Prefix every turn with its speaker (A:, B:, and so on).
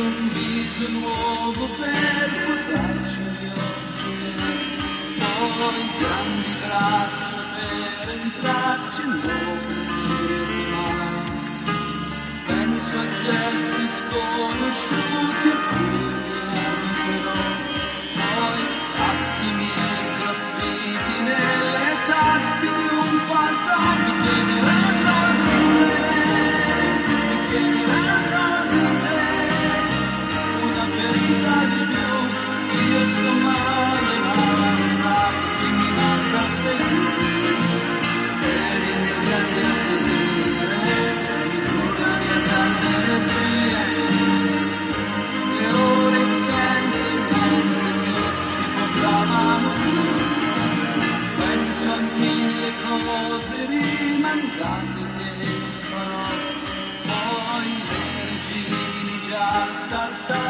A: sorriso nuovo per postarci gli occhi, poi in grandi braccia per entrarci in nuovo Penso a gesti sconosciuti cose rimandate che farò, poi le già scartate.